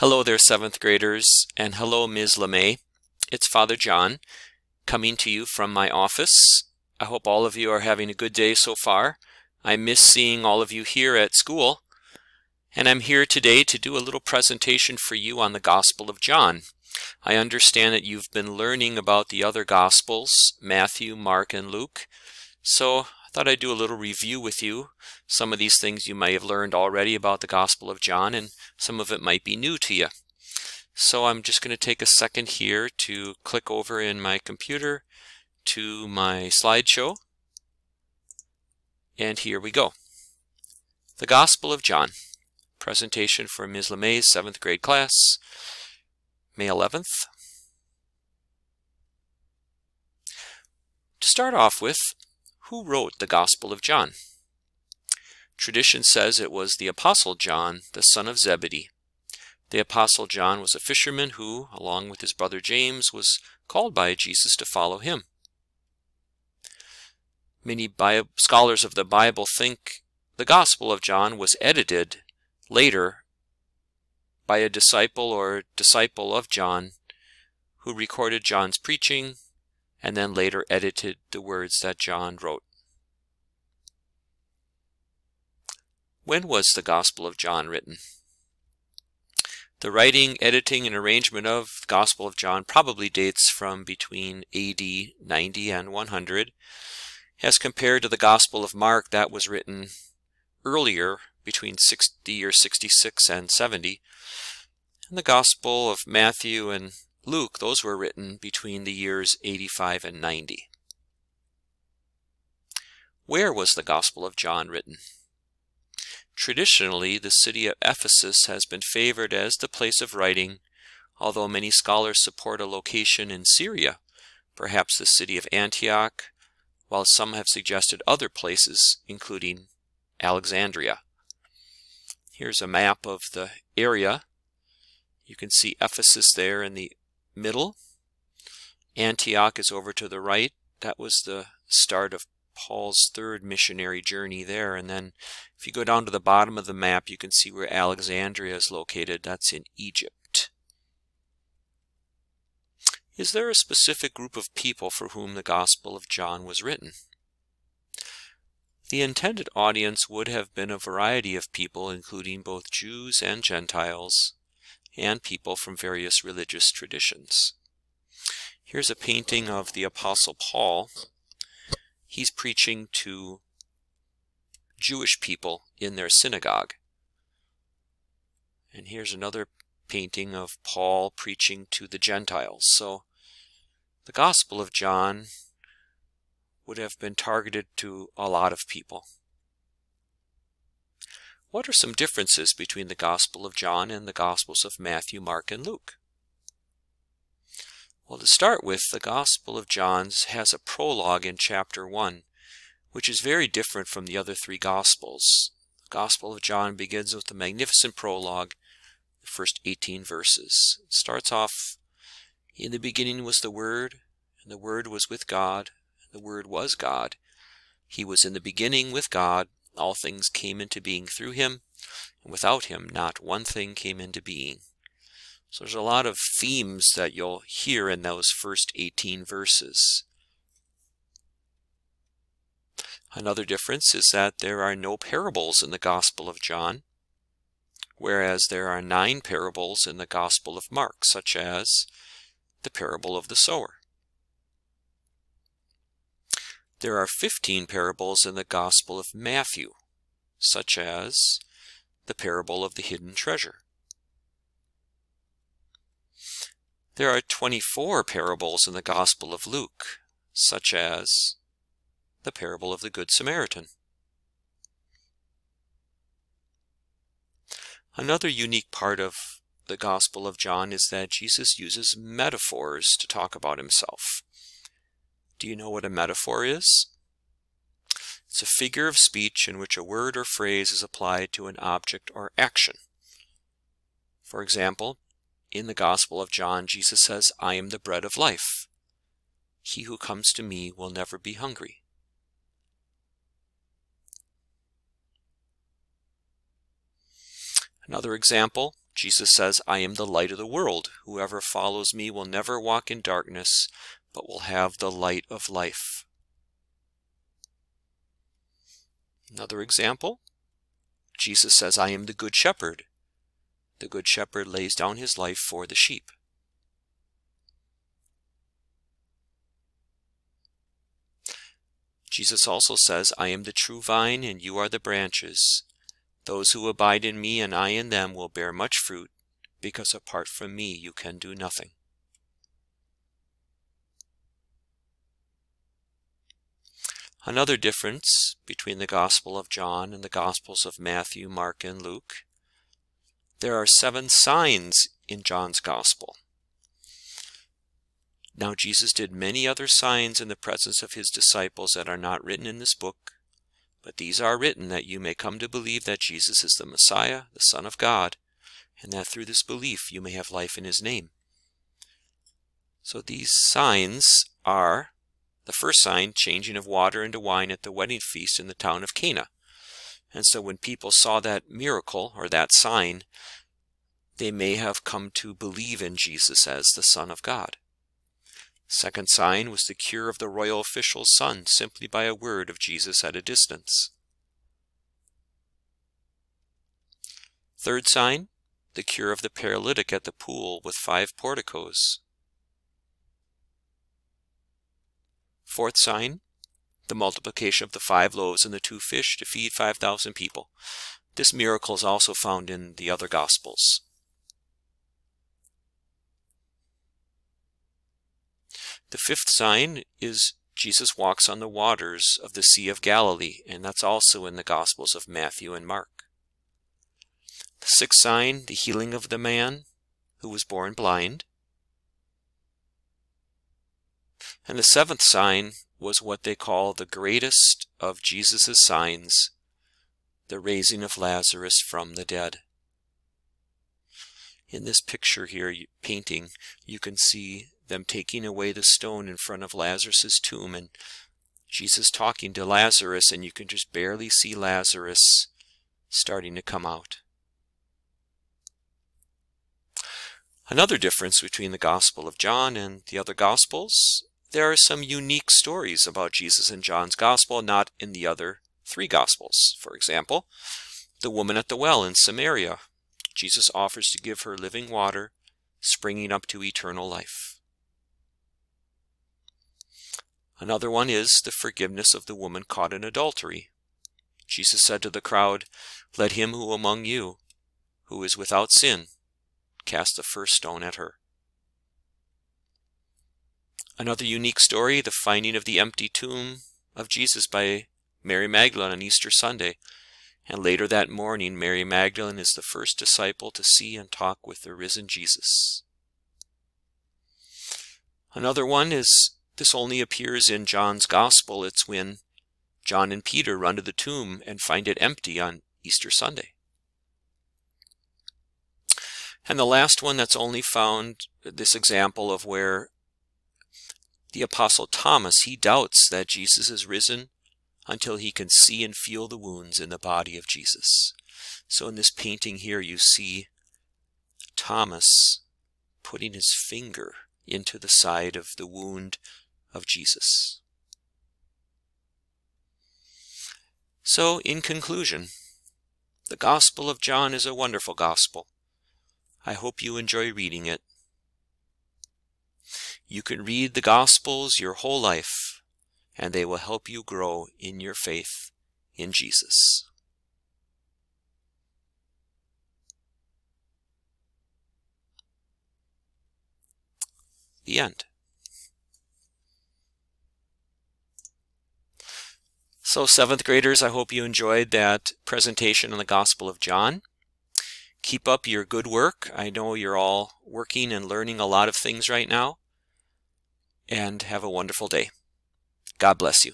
Hello there, seventh graders, and hello, Ms. LeMay. It's Father John coming to you from my office. I hope all of you are having a good day so far. I miss seeing all of you here at school, and I'm here today to do a little presentation for you on the Gospel of John. I understand that you've been learning about the other Gospels, Matthew, Mark, and Luke, so thought I'd do a little review with you. Some of these things you may have learned already about the Gospel of John, and some of it might be new to you. So I'm just going to take a second here to click over in my computer to my slideshow. And here we go. The Gospel of John. Presentation for Ms. LeMay's 7th grade class, May 11th. To start off with, who wrote the Gospel of John? Tradition says it was the Apostle John, the son of Zebedee. The Apostle John was a fisherman who, along with his brother James, was called by Jesus to follow him. Many Bible, scholars of the Bible think the Gospel of John was edited later by a disciple or disciple of John who recorded John's preaching and then later edited the words that John wrote. When was the Gospel of John written? The writing, editing, and arrangement of the Gospel of John probably dates from between AD 90 and 100, as compared to the Gospel of Mark that was written earlier, between 60 or 66 and 70, and the Gospel of Matthew and Luke, those were written between the years 85 and 90. Where was the Gospel of John written? Traditionally, the city of Ephesus has been favored as the place of writing, although many scholars support a location in Syria, perhaps the city of Antioch, while some have suggested other places, including Alexandria. Here's a map of the area. You can see Ephesus there in the middle. Antioch is over to the right. That was the start of Paul's third missionary journey there. And then if you go down to the bottom of the map, you can see where Alexandria is located. That's in Egypt. Is there a specific group of people for whom the Gospel of John was written? The intended audience would have been a variety of people, including both Jews and Gentiles, and people from various religious traditions. Here's a painting of the Apostle Paul he's preaching to Jewish people in their synagogue. And here's another painting of Paul preaching to the Gentiles. So the Gospel of John would have been targeted to a lot of people. What are some differences between the Gospel of John and the Gospels of Matthew, Mark, and Luke? Well, to start with, the Gospel of John has a prologue in chapter 1, which is very different from the other three Gospels. The Gospel of John begins with a magnificent prologue, the first 18 verses. It starts off, In the beginning was the Word, and the Word was with God, and the Word was God. He was in the beginning with God. All things came into being through him, and without him not one thing came into being. So there's a lot of themes that you'll hear in those first 18 verses. Another difference is that there are no parables in the Gospel of John, whereas there are nine parables in the Gospel of Mark, such as the parable of the sower. There are 15 parables in the Gospel of Matthew, such as the parable of the hidden treasure. There are 24 parables in the Gospel of Luke, such as the parable of the Good Samaritan. Another unique part of the Gospel of John is that Jesus uses metaphors to talk about himself. Do you know what a metaphor is? It's a figure of speech in which a word or phrase is applied to an object or action. For example, in the Gospel of John, Jesus says, I am the bread of life. He who comes to me will never be hungry. Another example Jesus says, I am the light of the world. Whoever follows me will never walk in darkness, but will have the light of life. Another example, Jesus says, I am the good shepherd. The good shepherd lays down his life for the sheep. Jesus also says, I am the true vine, and you are the branches. Those who abide in me and I in them will bear much fruit, because apart from me you can do nothing. Another difference between the Gospel of John and the Gospels of Matthew, Mark, and Luke. There are seven signs in John's Gospel. Now Jesus did many other signs in the presence of his disciples that are not written in this book, but these are written that you may come to believe that Jesus is the Messiah, the Son of God, and that through this belief you may have life in his name. So these signs are the first sign, changing of water into wine at the wedding feast in the town of Cana. And so when people saw that miracle or that sign, they may have come to believe in Jesus as the Son of God. Second sign was the cure of the royal official's son simply by a word of Jesus at a distance. Third sign, the cure of the paralytic at the pool with five porticos. Fourth sign, the multiplication of the five loaves and the two fish to feed 5,000 people. This miracle is also found in the other Gospels. The fifth sign is Jesus walks on the waters of the Sea of Galilee, and that's also in the Gospels of Matthew and Mark. The sixth sign, the healing of the man who was born blind. And the seventh sign was what they call the greatest of Jesus' signs, the raising of Lazarus from the dead. In this picture here, painting, you can see them taking away the stone in front of Lazarus's tomb and Jesus talking to Lazarus and you can just barely see Lazarus starting to come out. Another difference between the Gospel of John and the other Gospels, there are some unique stories about Jesus in John's Gospel, not in the other three Gospels. For example, the woman at the well in Samaria. Jesus offers to give her living water, springing up to eternal life. Another one is the forgiveness of the woman caught in adultery. Jesus said to the crowd, Let him who among you, who is without sin, cast the first stone at her. Another unique story, the finding of the empty tomb of Jesus by Mary Magdalene on Easter Sunday. And later that morning, Mary Magdalene is the first disciple to see and talk with the risen Jesus. Another one is this only appears in John's Gospel. It's when John and Peter run to the tomb and find it empty on Easter Sunday. And the last one that's only found this example of where the Apostle Thomas, he doubts that Jesus is risen until he can see and feel the wounds in the body of Jesus. So in this painting here, you see Thomas putting his finger into the side of the wound of Jesus. So, in conclusion, the Gospel of John is a wonderful Gospel. I hope you enjoy reading it. You can read the Gospels your whole life, and they will help you grow in your faith in Jesus. The end. So, seventh graders, I hope you enjoyed that presentation on the Gospel of John. Keep up your good work. I know you're all working and learning a lot of things right now. And have a wonderful day. God bless you.